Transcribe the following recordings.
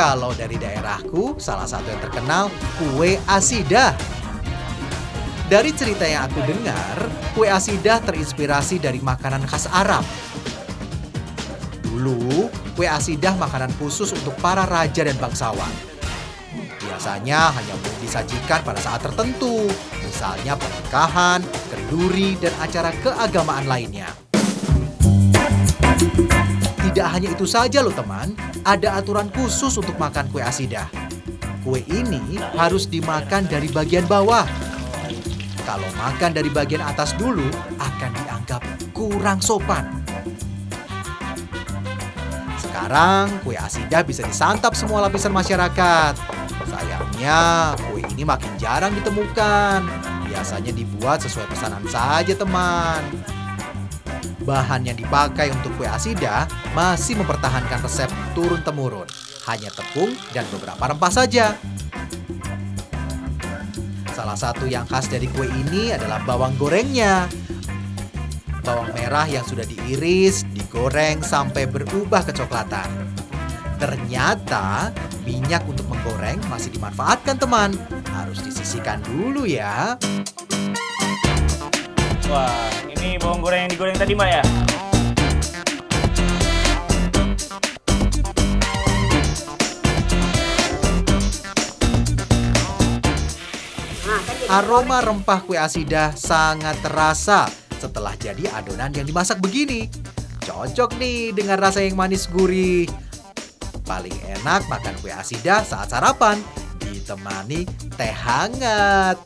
Kalau dari daerahku, salah satu yang terkenal kue asidah. Dari cerita yang aku dengar, kue asidah terinspirasi dari makanan khas Arab. Dulu, kue asidah makanan khusus untuk para raja dan bangsawan. Biasanya hanya disajikan pada saat tertentu, misalnya pernikahan, kenduri, dan acara keagamaan lainnya. Tidak hanya itu saja loh teman, ada aturan khusus untuk makan kue asidah. Kue ini harus dimakan dari bagian bawah. Kalau makan dari bagian atas dulu akan dianggap kurang sopan. Sekarang kue asidah bisa disantap semua lapisan masyarakat. Sayangnya kue ini makin jarang ditemukan. Biasanya dibuat sesuai pesanan saja teman. Bahan yang dipakai untuk kue asidah masih mempertahankan resep turun-temurun. Hanya tepung dan beberapa rempah saja. Salah satu yang khas dari kue ini adalah bawang gorengnya. Bawang merah yang sudah diiris, digoreng sampai berubah kecoklatan. Ternyata minyak untuk menggoreng masih dimanfaatkan teman. Harus disisihkan dulu ya. Wah, bawang goreng yang digoreng tadi mbak ya? Aroma rempah kue asidah sangat terasa setelah jadi adonan yang dimasak begini. Cocok nih dengan rasa yang manis gurih. Paling enak makan kue asidah saat sarapan ditemani teh hangat.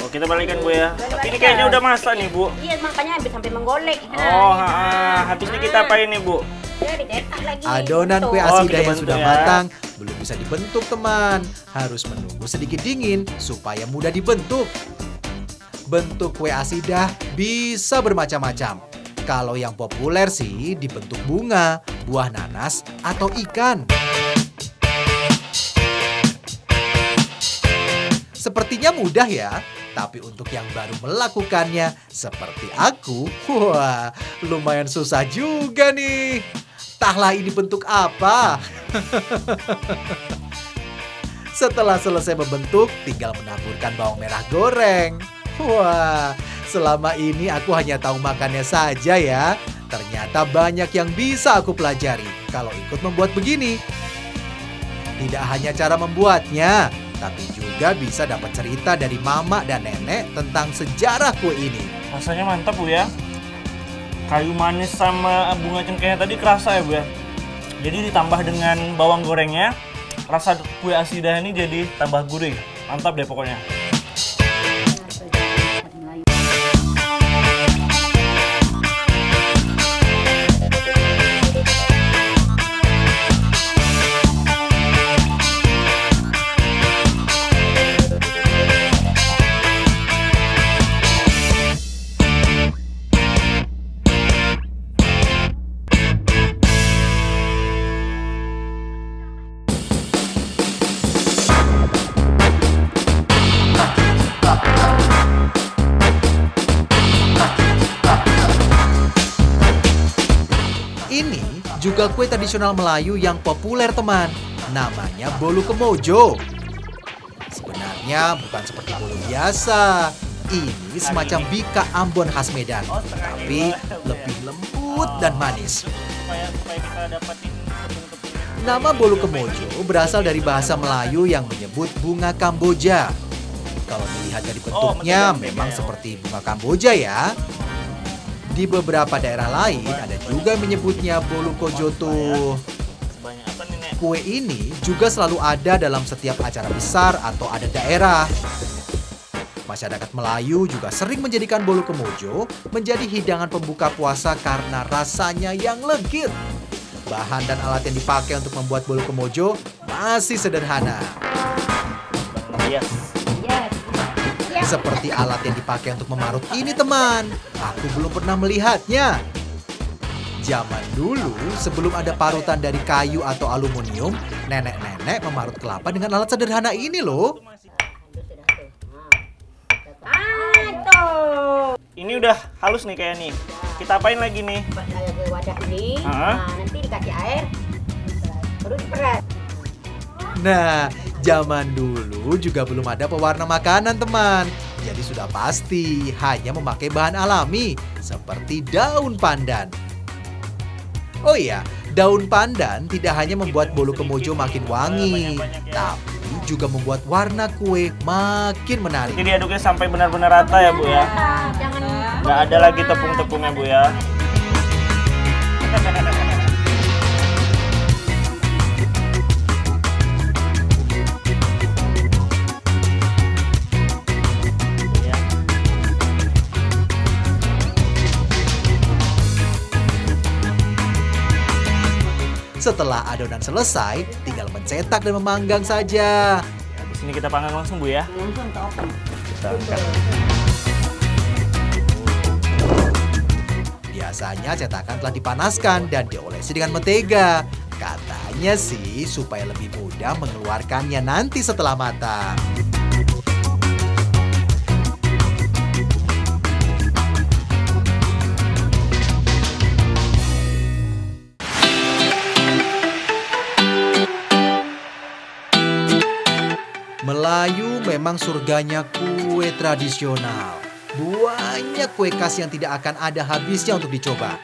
Oh, kita balikan bu ya. Tapi ini kayaknya udah masak nih bu. Iya, makanya habis sampai menggolek. Oh, ha, ha. habis ini kita apain nih bu? Ya, dicetak lagi. Adonan kue Tuh. Oh, asidah kita yang sudah ya. matang belum bisa dibentuk teman. Harus menunggu sedikit dingin supaya mudah dibentuk. Bentuk kue asidah bisa bermacam-macam. Kalau yang populer sih dibentuk bunga, buah nanas, atau ikan. Sepertinya mudah ya, tapi untuk yang baru melakukannya seperti aku, wah, lumayan susah juga nih. Entahlah ini bentuk apa. Setelah selesai membentuk, tinggal menaburkan bawang merah goreng. Wah, selama ini aku hanya tahu makannya saja ya. Ternyata banyak yang bisa aku pelajari kalau ikut membuat begini. Tidak hanya cara membuatnya, tapi juga bisa dapat cerita dari mama dan nenek tentang sejarah kue ini. Rasanya mantap bu ya. Kayu manis sama bunga cengkehnya tadi kerasa ya bu ya. Jadi ditambah dengan bawang gorengnya, rasa kue asidah ini jadi tambah gurih. Mantap deh pokoknya. Juga kue tradisional Melayu yang populer teman. Namanya bolu kemojo. Sebenarnya bukan seperti bolu biasa. Ini semacam bika Ambon khas Medan, tapi lebih lembut dan manis. Nama bolu kemojo berasal dari bahasa Melayu yang menyebut bunga Kamboja. Kalau dilihat dari bentuknya betul, memang betul. seperti bunga Kamboja ya. Di beberapa daerah lain ada juga menyebutnya bolu kojoto. Kue ini juga selalu ada dalam setiap acara besar atau ada daerah. Masyarakat Melayu juga sering menjadikan bolu kemojo menjadi hidangan pembuka puasa karena rasanya yang legit. Bahan dan alat yang dipakai untuk membuat bolu kemojo masih sederhana. Iya. Seperti alat yang dipakai untuk memarut ini teman. Aku belum pernah melihatnya. Zaman dulu, sebelum ada parutan dari kayu atau aluminium, nenek-nenek memarut kelapa dengan alat sederhana ini loh. Ah, tuh. Ini udah halus nih kayak nih. Kita apain lagi nih? Wadah ini. Nah, nanti dikasih air. Terus berat. Nah, zaman dulu juga belum ada pewarna makanan teman. Jadi sudah pasti hanya memakai bahan alami seperti daun pandan. Oh iya, daun pandan tidak hanya membuat bolu kemojo makin wangi, ya. tapi juga membuat warna kue makin menarik. Jadi diaduknya sampai benar-benar rata ya Bu ya. Nah, jangan Nggak ada lagi tepung-tepungnya Bu ya. Ya. Setelah adonan selesai, tinggal mencetak dan memanggang saja. Di sini kita panggang langsung Bu ya. langsung. Kita angkat. Biasanya cetakan telah dipanaskan dan diolesi dengan mentega. Katanya sih supaya lebih mudah mengeluarkannya nanti setelah matang. Memang surganya kue tradisional. Banyak kue khas yang tidak akan ada habisnya untuk dicoba.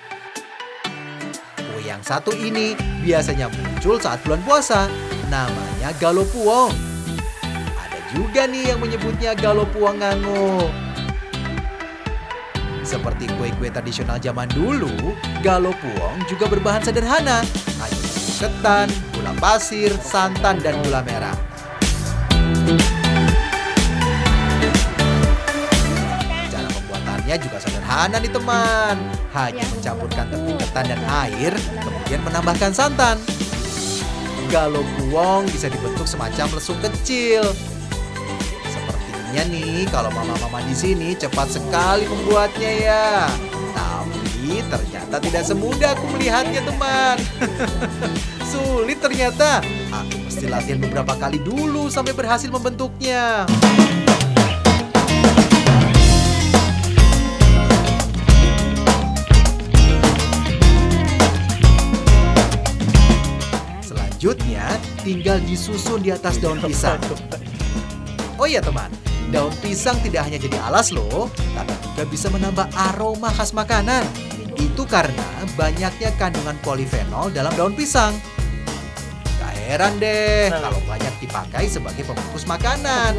Kue yang satu ini biasanya muncul saat bulan puasa. Namanya galopuong. Ada juga nih yang menyebutnya galopuong ngango. Seperti kue-kue tradisional zaman dulu, galopuong juga berbahan sederhana. Hanya ketan, gula pasir, santan, dan gula merah. Pembuatannya juga sederhana nih teman. Hanya mencampurkan tepung ketan dan air, kemudian menambahkan santan. Galopuong bisa dibentuk semacam lesung kecil. Sepertinya nih kalau mama-mama di sini cepat sekali membuatnya ya. Tapi ternyata tidak semudah aku melihatnya teman. Sulit ternyata. Aku mesti latihan beberapa kali dulu sampai berhasil membentuknya. Selanjutnya, tinggal disusun di atas daun pisang. Oh iya teman, daun pisang tidak hanya jadi alas loh, tapi juga bisa menambah aroma khas makanan. Itu karena banyaknya kandungan polifenol dalam daun pisang. Gak heran deh kalau banyak dipakai sebagai pembungkus makanan.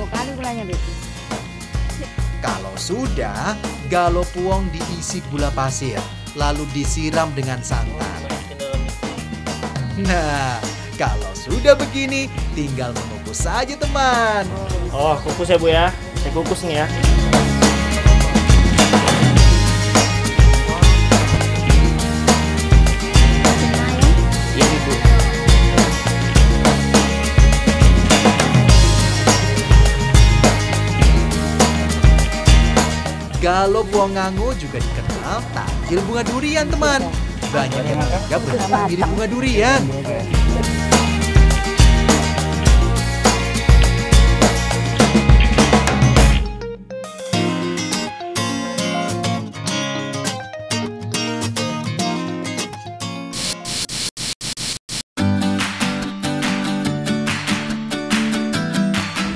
Kalau sudah, galopuong diisi gula pasir, lalu disiram dengan santan. Nah, kalau sudah begini, tinggal mengukus saja teman. Oh, kukus ya Bu ya. Saya kukus nih ya. Iya nih, Bu. Galo Buangango juga dikenal takjil bunga durian teman. Banyak yang menganggap bentuknya mirip bunga durian.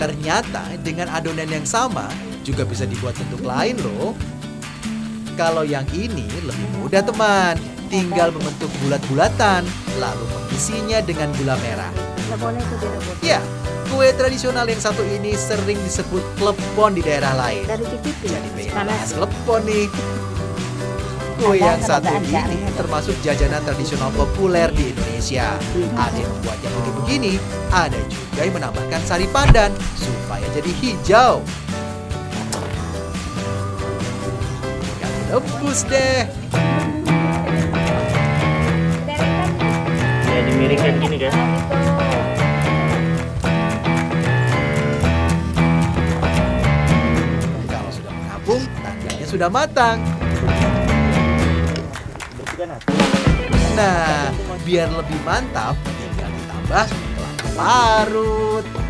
Ternyata dengan adonan yang sama juga bisa dibuat bentuk lain loh. Kalau yang ini lebih mudah teman, tinggal membentuk bulat-bulatan, lalu mengisinya dengan gula merah. Ya, kue tradisional yang satu ini sering disebut klepon di daerah lain. Cicipi. Jadi pengen bahas klepon nih. Kue yang satu ini termasuk jajanan tradisional populer di Indonesia. Ada yang membuatnya begini-begini, ada juga yang menambahkan sari pandan supaya jadi hijau. Rebus deh. Ya dimiringkan gini kan. rasanya sudah matang. Nah, biar lebih mantap, tinggal ditambah kelapa parut.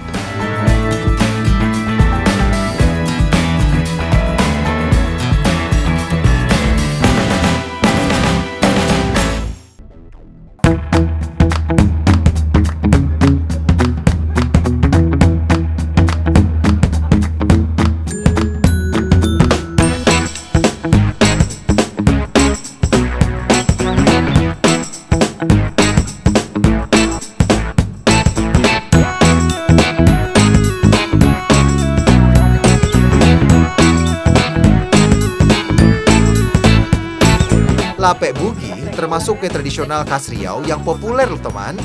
Kue tradisional khas Riau yang populer loh teman.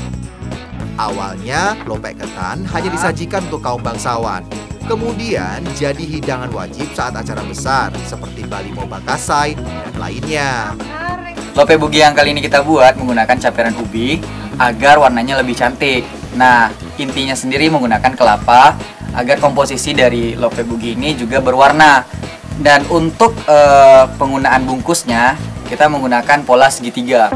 Awalnya lopek ketan hanya disajikan untuk kaum bangsawan. Kemudian jadi hidangan wajib saat acara besar seperti Bali Moba Kasai dan lainnya. Lope bugi yang kali ini kita buat menggunakan campuran ubi agar warnanya lebih cantik. Nah, intinya sendiri menggunakan kelapa agar komposisi dari lope bugi ini juga berwarna. Dan untuk eh, penggunaan bungkusnya, kita menggunakan pola segitiga.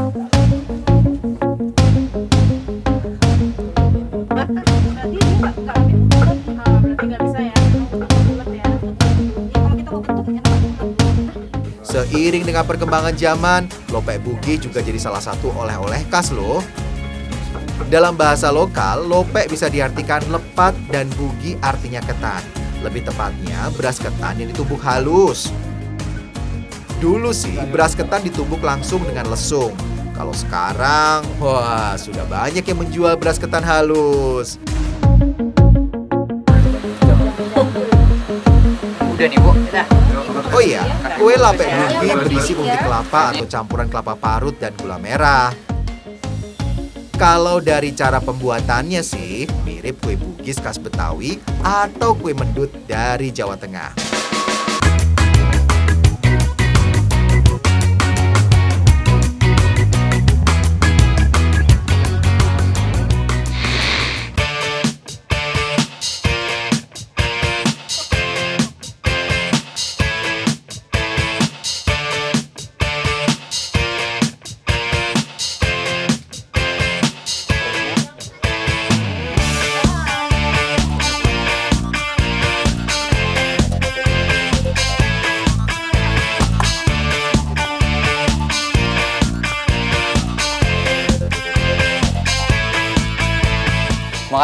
Seiring dengan perkembangan zaman, lopek bugi juga jadi salah satu oleh-oleh khas loh. Dalam bahasa lokal, lopek bisa diartikan lepat dan bugi artinya ketan. Lebih tepatnya, beras ketan yang ditumbuk halus. Dulu sih, beras ketan ditumbuk langsung dengan lesung. Kalau sekarang, wah sudah banyak yang menjual beras ketan halus. Udah nih, Bu. Oh iya, kue lapek bugi berisi ubi kelapa atau campuran kelapa parut dan gula merah. Kalau dari cara pembuatannya sih, mirip kue bugis khas Betawi atau kue mendut dari Jawa Tengah.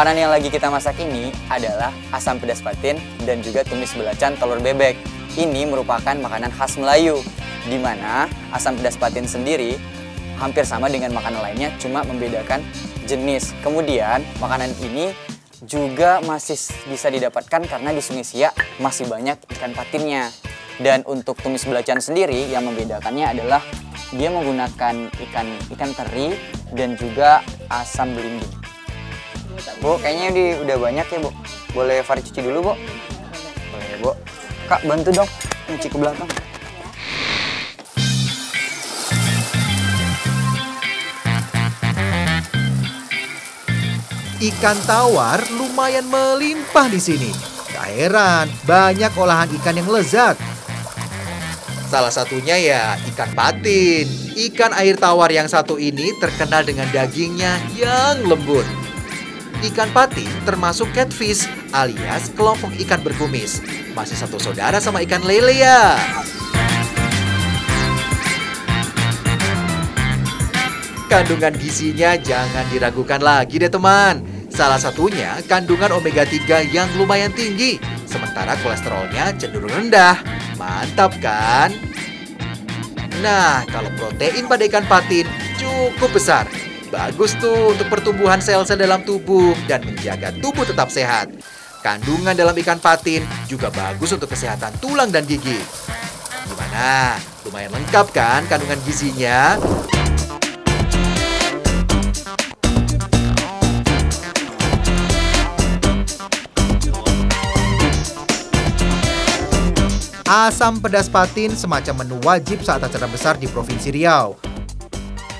Makanan yang lagi kita masak ini adalah asam pedas patin dan juga tumis belacan telur bebek. Ini merupakan makanan khas Melayu, di mana asam pedas patin sendiri hampir sama dengan makanan lainnya, cuma membedakan jenis. Kemudian, makanan ini juga masih bisa didapatkan karena di Sungai Siak masih banyak ikan patinnya. Dan untuk tumis belacan sendiri yang membedakannya adalah dia menggunakan ikan ikan teri dan juga asam belimbing. Bu, kayaknya di, udah banyak ya, Bu. Boleh Fari cuci dulu, Bu? Boleh, Bu. Kak, bantu dong. Nyuci ke belakang. Ikan tawar lumayan melimpah di sini. Gak heran, banyak olahan ikan yang lezat. Salah satunya ya ikan patin. Ikan air tawar yang satu ini terkenal dengan dagingnya yang lembut. Ikan patin termasuk catfish alias kelompok ikan berkumis. Masih satu saudara sama ikan lele ya. Kandungan gizinya jangan diragukan lagi deh teman. Salah satunya kandungan omega 3 yang lumayan tinggi, sementara kolesterolnya cenderung rendah. Mantap kan? Nah, kalau protein pada ikan patin cukup besar. Bagus tuh untuk pertumbuhan sel-sel dalam tubuh dan menjaga tubuh tetap sehat. Kandungan dalam ikan patin juga bagus untuk kesehatan tulang dan gigi. Gimana? Lumayan lengkap kan kandungan gizinya? Asam pedas patin semacam menu wajib saat acara besar di Provinsi Riau.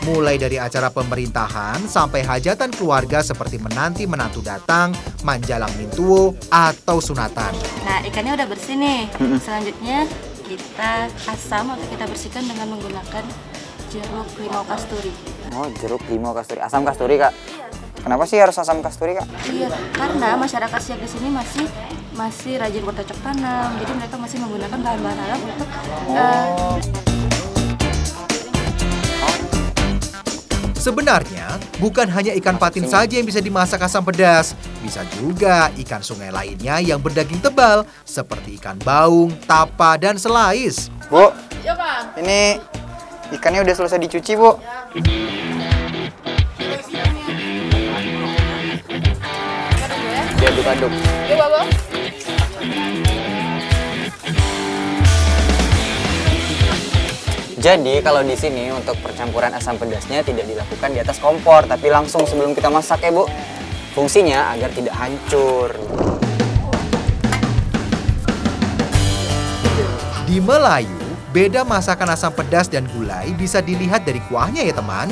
Mulai dari acara pemerintahan sampai hajatan keluarga seperti menanti menantu datang, manjalang mintuo, atau sunatan. Nah, ikannya udah bersih nih. Selanjutnya kita asam atau kita bersihkan dengan menggunakan jeruk limau kasturi. Oh, jeruk limau kasturi. Asam kasturi, Kak. Kenapa sih harus asam kasturi, Kak? Iya, karena masyarakat Siak di sini masih masih rajin bercocok tanam, jadi mereka masih menggunakan bahan-bahan alam untuk eh, Sebenarnya, bukan hanya ikan patin saja yang bisa dimasak asam pedas. Bisa juga ikan sungai lainnya yang berdaging tebal, seperti ikan baung, tapa, dan selais. Bu, ini ikannya udah selesai dicuci, Bu. Diaduk-aduk. Jadi kalau di sini untuk percampuran asam pedasnya tidak dilakukan di atas kompor, tapi langsung sebelum kita masak ya Bu. Fungsinya agar tidak hancur. Di Melayu, beda masakan asam pedas dan gulai bisa dilihat dari kuahnya ya teman.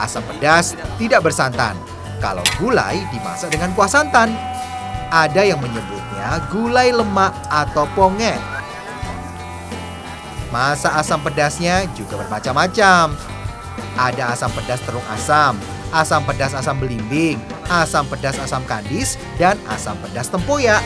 Asam pedas tidak bersantan, kalau gulai dimasak dengan kuah santan. Ada yang menyebutnya gulai lemak atau ponget. Masa asam pedasnya juga bermacam-macam. Ada asam pedas terung asam, asam pedas asam belimbing, asam pedas asam kandis, dan asam pedas tempoyak.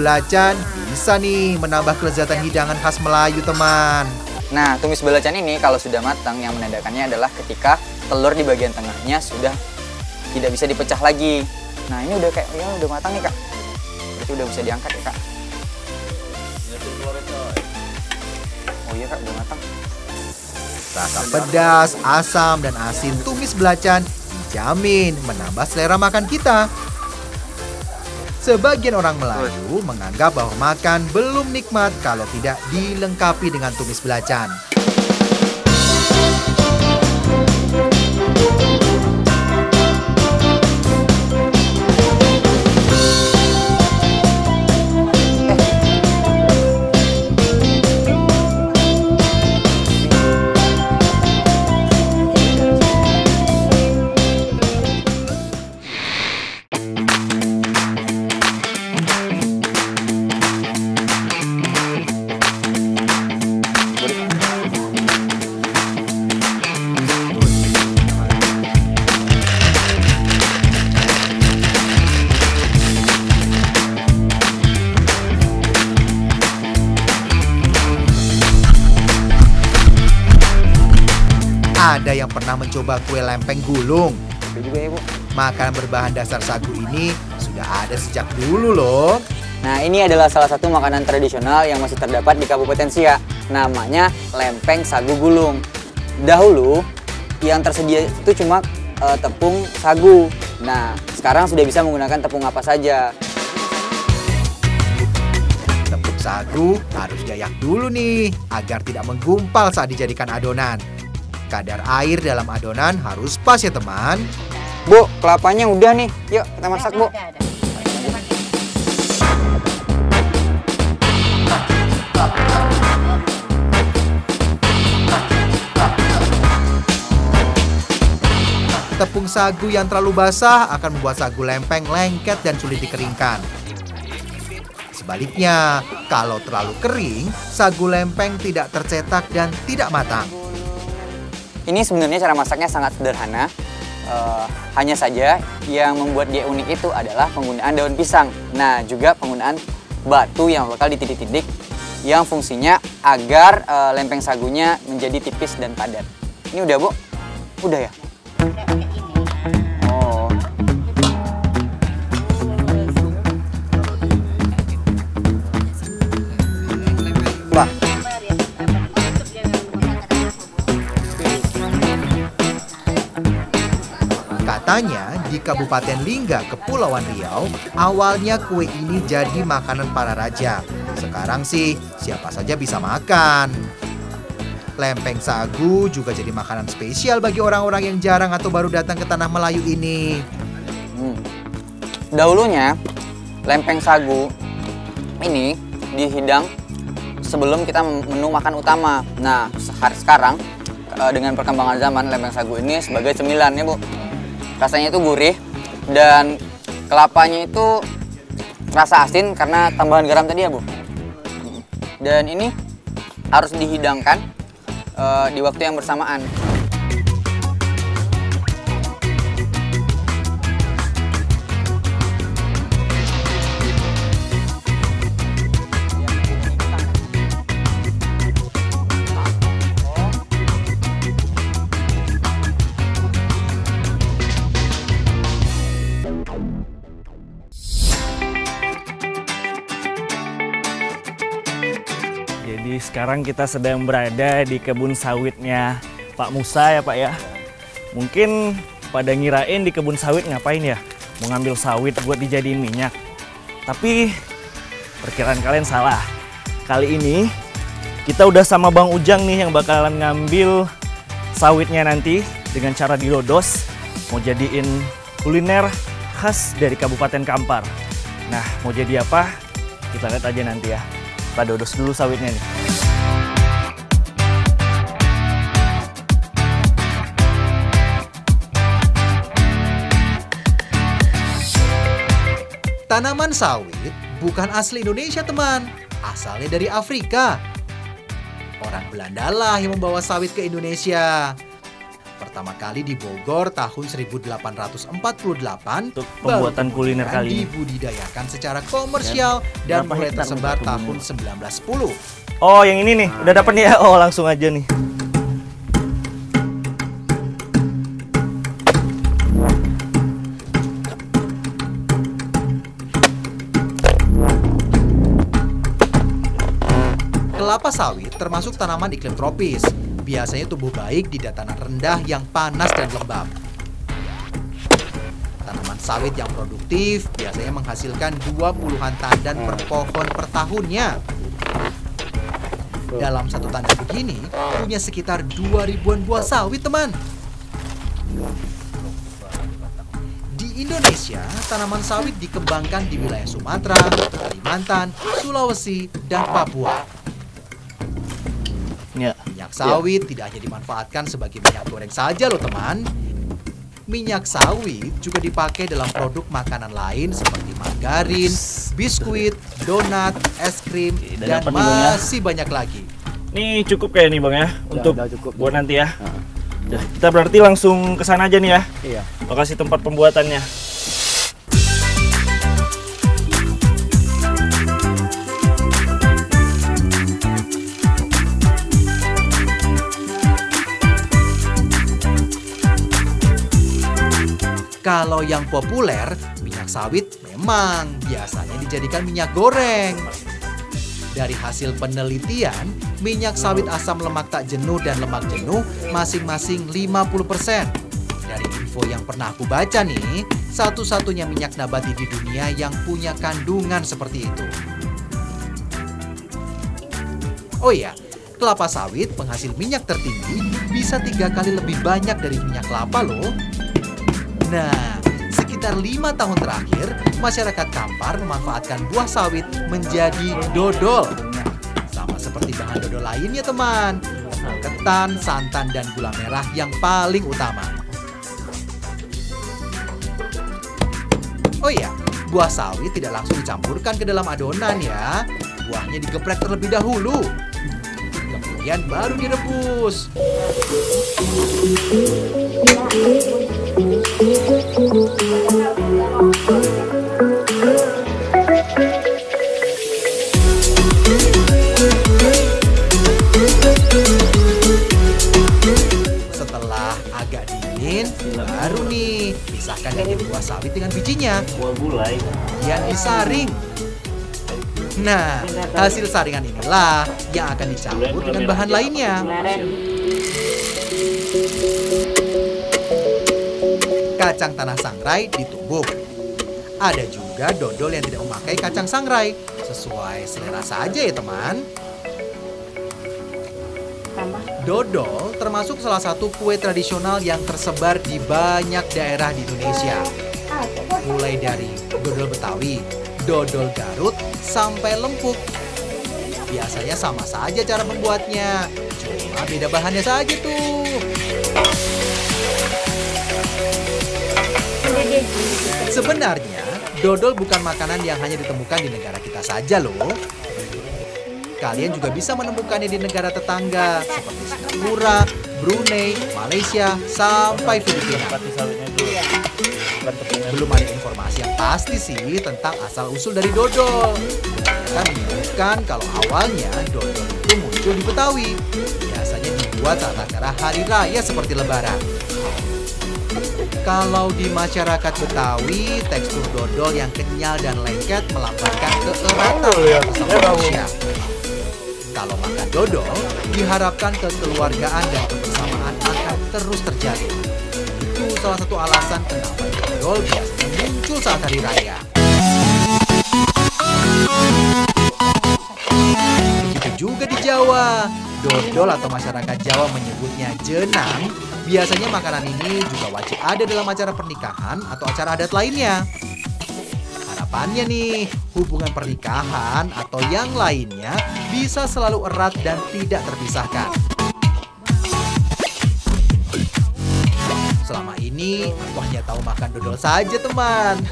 Belacan bisa nih menambah kelezatan hidangan khas Melayu teman. Nah, tumis belacan ini kalau sudah matang yang menandakannya adalah ketika telur di bagian tengahnya sudah tidak bisa dipecah lagi. Nah, ini udah kayak ya udah matang nih, Kak. Berarti udah bisa diangkat ya, Kak. Oh iya, Kak, udah matang. Rasa pedas, asam, dan asin tumis belacan dijamin menambah selera makan kita. Sebagian orang Melayu menganggap bahwa makan belum nikmat kalau tidak dilengkapi dengan tumis belacan. Yang pernah mencoba kue lempeng gulung. Ya, Bu. Makanan berbahan dasar sagu ini sudah ada sejak dulu loh. Nah, ini adalah salah satu makanan tradisional yang masih terdapat di Kabupaten Siak. Namanya lempeng sagu gulung. Dahulu, yang tersedia itu cuma eh, tepung sagu. Nah, sekarang sudah bisa menggunakan tepung apa saja. Tepung sagu harus diayak dulu nih agar tidak menggumpal saat dijadikan adonan. Kadar air dalam adonan harus pas ya teman. Bu, kelapanya udah nih. Yuk, kita masak, Bu. Ada, ada. Tepung sagu yang terlalu basah akan membuat sagu lempeng lengket dan sulit dikeringkan. Sebaliknya, kalau terlalu kering, sagu lempeng tidak tercetak dan tidak matang. Ini sebenarnya cara masaknya sangat sederhana. Eh, hanya saja yang membuat dia unik itu adalah penggunaan daun pisang. Nah, juga penggunaan batu yang bakal ditidik-tidik yang fungsinya agar eh, lempeng sagunya menjadi tipis dan padat. Ini udah, Bu? Udah ya? Katanya di Kabupaten Lingga, Kepulauan Riau, awalnya kue ini jadi makanan para raja. Sekarang sih siapa saja bisa makan. Lempeng sagu juga jadi makanan spesial bagi orang-orang yang jarang atau baru datang ke tanah Melayu ini. Hmm. Dahulunya lempeng sagu ini dihidang sebelum kita menu makan utama. Nah, sekarang eh, dengan perkembangan zaman lempeng sagu ini sebagai cemilan ya, Bu. Rasanya itu gurih dan kelapanya itu rasa asin karena tambahan garam tadi ya, Bu. Dan ini harus dihidangkan eh, di waktu yang bersamaan. Sekarang kita sedang berada di kebun sawitnya Pak Musa ya Pak ya. Mungkin pada ngirain di kebun sawit ngapain ya? Mau ngambil sawit buat dijadiin minyak. Tapi perkiraan kalian salah. Kali ini kita udah sama Bang Ujang nih yang bakalan ngambil sawitnya nanti dengan cara dilodos. Mau jadiin kuliner khas dari Kabupaten Kampar. Nah, mau jadi apa? Kita lihat aja nanti ya. Kita dodos dulu sawitnya nih. Tanaman sawit bukan asli Indonesia, teman. Asalnya dari Afrika. Orang Belanda lah yang membawa sawit ke Indonesia. Pertama kali di Bogor tahun 1848 Untuk pembuatan kuliner kali ini. dibudidayakan secara komersial dan, berapa mulai tersebar tahun kebunnya? 1910. Oh, yang ini nih. Udah dapat nih ya. Oh, langsung aja nih. Kelapa sawit termasuk tanaman iklim tropis. Biasanya tumbuh baik di dataran rendah yang panas dan lembab. Tanaman sawit yang produktif biasanya menghasilkan 20-an tandan per pohon per tahunnya. Dalam satu tandan begini, punya sekitar 2 ribuan buah sawit, teman. Di Indonesia, tanaman sawit dikembangkan di wilayah Sumatera, Kalimantan, Sulawesi, dan Papua. Ya. Minyak sawit tidak hanya dimanfaatkan sebagai minyak goreng saja loh teman. Minyak sawit juga dipakai dalam produk makanan lain seperti margarin, biskuit, donat, es krim, dan ya. masih banyak lagi. Nih cukup kayak nih Bang ya untuk udah cukup. buat nanti ya. Udah, kita berarti langsung ke sana aja nih ya. Iya. Lokasi tempat pembuatannya. Kalau yang populer, minyak sawit memang biasanya dijadikan minyak goreng. Dari hasil penelitian, minyak sawit asam lemak tak jenuh dan lemak jenuh masing-masing 50%. Dari info yang pernah aku baca nih, satu-satunya minyak nabati di dunia yang punya kandungan seperti itu. Oh iya, kelapa sawit penghasil minyak tertinggi bisa tiga kali lebih banyak dari minyak kelapa loh. Nah, sekitar lima tahun terakhir, masyarakat Kampar memanfaatkan buah sawit menjadi dodol. Sama seperti bahan dodol lainnya teman, ketan, santan, dan gula merah yang paling utama. Oh iya, buah sawit tidak langsung dicampurkan ke dalam adonan ya. Buahnya digeprek terlebih dahulu. Kemudian baru direbus. Pisahkan daging buah sawit dengan bijinya, Buah gulai. kemudian disaring. Nah, hasil saringan inilah yang akan dicampur dengan bahan lainnya. Kacang tanah sangrai ditumbuk. Ada juga dodol yang tidak memakai kacang sangrai. Sesuai selera saja ya teman. Dodol termasuk salah satu kue tradisional yang tersebar di banyak daerah di Indonesia. Mulai dari dodol Betawi, dodol Garut, sampai lempuk. Biasanya sama saja cara membuatnya, cuma beda bahannya saja tuh. Sebenarnya, dodol bukan makanan yang hanya ditemukan di negara kita saja loh. Kalian juga bisa menemukannya di negara tetangga seperti Singapura, Brunei, Malaysia, sampai Filipina. Tepungnya. Belum ada informasi yang pasti sih tentang asal-usul dari dodol. Kita menyebutkan kalau awalnya dodol itu muncul di Betawi. Biasanya dibuat saat acara hari raya seperti lebaran. Kalau di masyarakat Betawi, tekstur dodol yang kenyal dan lengket melambangkan keeratan bersama manusia. Kalau makan dodol, diharapkan kekeluargaan dan kebersamaan akan terus terjadi. Itu salah satu alasan kenapa dodol biasanya muncul saat hari raya. Begitu juga di Jawa. Dodol atau masyarakat Jawa menyebutnya jenang. Biasanya makanan ini juga wajib ada dalam acara pernikahan atau acara adat lainnya. Harapannya nih, hubungan pernikahan atau yang lainnya bisa selalu erat dan tidak terpisahkan. Selama ini aku hanya tahu makan dodol saja teman.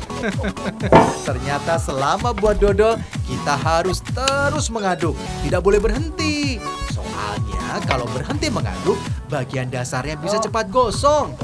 Ternyata selama buat dodol kita harus terus mengaduk, tidak boleh berhenti. Soalnya kalau berhenti mengaduk, bagian dasarnya bisa cepat gosong.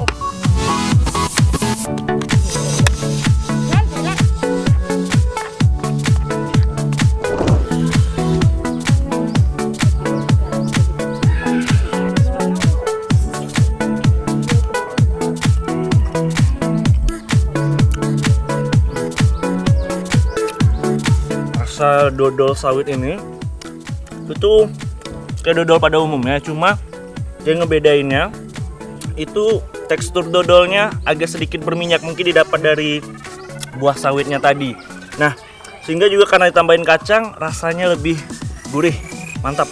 Rasa dodol sawit ini itu kayak dodol pada umumnya, cuma yang ngebedainnya itu tekstur dodolnya agak sedikit berminyak mungkin didapat dari buah sawitnya tadi. Nah, sehingga juga karena ditambahin kacang rasanya lebih gurih, mantap.